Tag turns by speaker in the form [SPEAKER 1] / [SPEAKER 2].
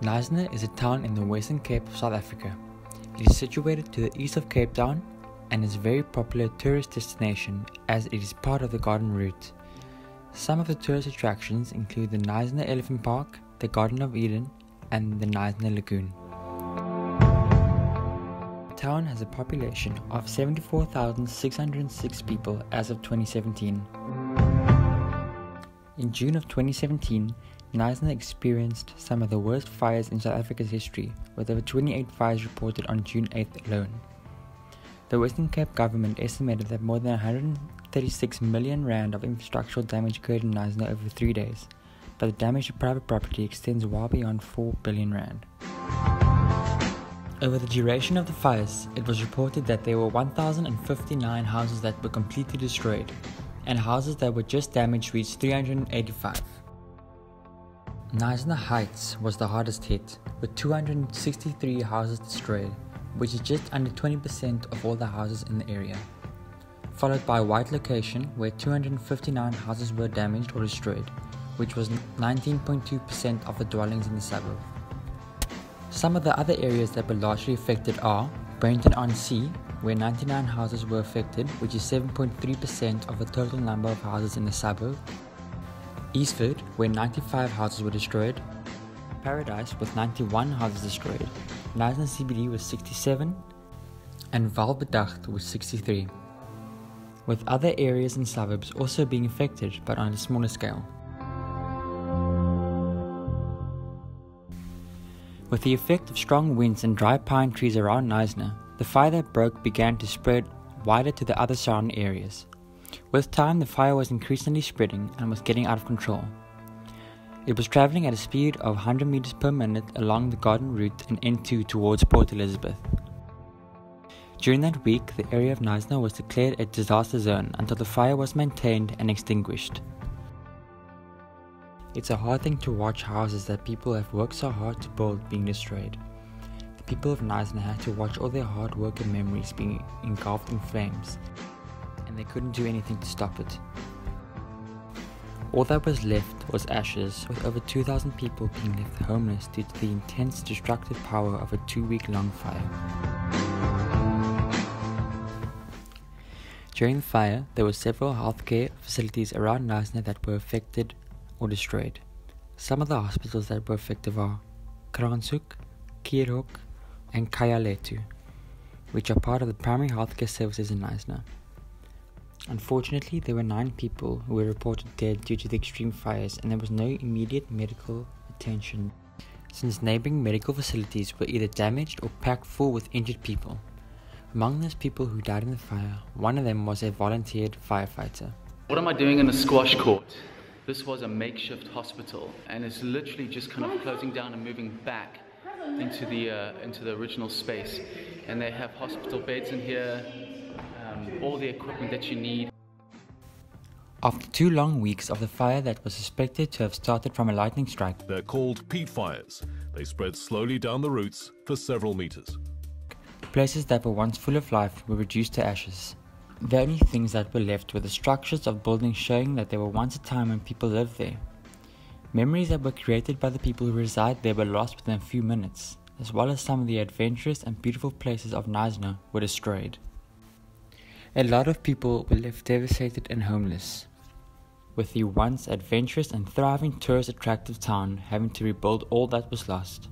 [SPEAKER 1] Knysna is a town in the Western Cape of South Africa. It is situated to the east of Cape Town and is a very popular tourist destination as it is part of the Garden Route. Some of the tourist attractions include the Knysna Elephant Park, the Garden of Eden, and the Knysna Lagoon. The town has a population of 74,606 people as of 2017. In June of 2017, Knysna experienced some of the worst fires in South Africa's history, with over 28 fires reported on June 8th alone. The Western Cape government estimated that more than 136 million rand of infrastructural damage occurred in Knysna over three days, but the damage to private property extends well beyond 4 billion rand. Over the duration of the fires, it was reported that there were 1,059 houses that were completely destroyed, and houses that were just damaged reached 385. Knysna Heights was the hardest hit, with 263 houses destroyed, which is just under 20% of all the houses in the area. Followed by White Location, where 259 houses were damaged or destroyed, which was 19.2% of the dwellings in the suburb. Some of the other areas that were largely affected are Brenton on Sea, where 99 houses were affected, which is 7.3% of the total number of houses in the suburb, Eastford, where 95 houses were destroyed, Paradise with 91 houses destroyed, Knysna CBD with 67, and Vaal Bedacht with 63, with other areas and suburbs also being affected but on a smaller scale. With the effect of strong winds and dry pine trees around Knysna, the fire that broke began to spread wider to the other surrounding areas. With time, the fire was increasingly spreading and was getting out of control. It was traveling at a speed of 100 meters per minute along the garden route and N2 towards Port Elizabeth. During that week, the area of Knysna was declared a disaster zone until the fire was maintained and extinguished. It's a hard thing to watch houses that people have worked so hard to build being destroyed. The people of Knysna had to watch all their hard work and memories being engulfed in flames and they couldn't do anything to stop it. All that was left was ashes, with over 2,000 people being left homeless due to the intense destructive power of a two week long fire. During the fire, there were several healthcare facilities around Knysna that were affected or destroyed. Some of the hospitals that were affected are Kranshoek, Kierhoek, and Kayaletu, which are part of the primary healthcare services in Knysna. Unfortunately, there were nine people who were reported dead due to the extreme fires, and there was no immediate medical attention since neighboring medical facilities were either damaged or packed full with injured people. Among those people who died in the fire, one of them was a volunteered firefighter.
[SPEAKER 2] What am I doing in a squash court? This was a makeshift hospital, and it's literally just kind of closing down and moving back into the uh, into the original space. And they have hospital beds in here, um, all the equipment that you need.
[SPEAKER 1] After two long weeks of the fire that was suspected to have started from a lightning strike,
[SPEAKER 3] They're called peat fires. They spread slowly down the roots for several meters.
[SPEAKER 1] places that were once full of life were reduced to ashes. The only things that were left were the structures of buildings showing that there were once a time when people lived there. Memories that were created by the people who reside there were lost within a few minutes, as well as some of the adventurous and beautiful places of Knysna were destroyed. A lot of people were left devastated and homeless, with the once adventurous and thriving tourist attractive town having to rebuild all that was lost.